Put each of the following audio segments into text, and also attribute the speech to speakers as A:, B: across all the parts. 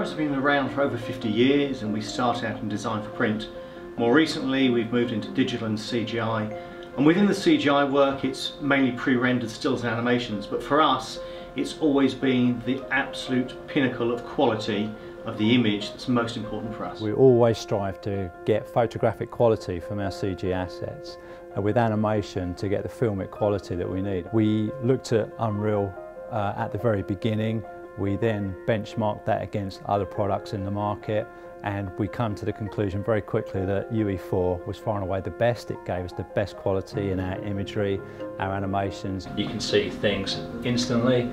A: Burrows have been around for over 50 years and we start out in design for print. More recently we've moved into digital and CGI and within the CGI work it's mainly pre-rendered stills and animations but for us it's always been the absolute pinnacle of quality of the image that's most important for us.
B: We always strive to get photographic quality from our CG assets and with animation to get the filmic quality that we need. We looked at Unreal uh, at the very beginning we then benchmarked that against other products in the market and we come to the conclusion very quickly that UE4 was far and away the best. It gave us the best quality in our imagery, our animations.
C: You can see things instantly,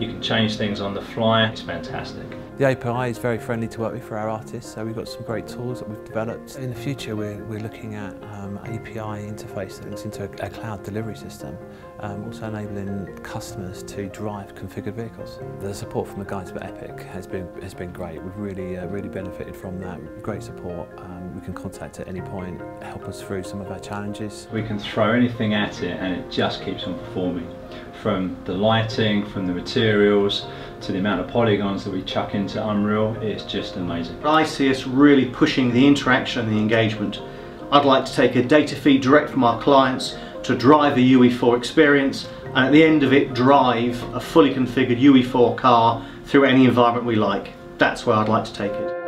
C: you can change things on the fly, it's fantastic.
D: The API is very friendly to work with for our artists, so we've got some great tools that we've developed. In the future, we're, we're looking at um, API interface that links into a, a cloud delivery system, um, also enabling customers to drive configured vehicles. The support from the guys at Epic has been has been great. We've really uh, really benefited from that. Great support. Um, we can contact at any point, help us through some of our challenges.
C: We can throw anything at it and it just keeps on performing. From the lighting, from the materials, to the amount of polygons that we chuck into Unreal, it's just amazing.
A: I see us really pushing the interaction and the engagement. I'd like to take a data feed direct from our clients to drive a UE4 experience and at the end of it drive a fully configured UE4 car through any environment we like. That's where I'd like to take it.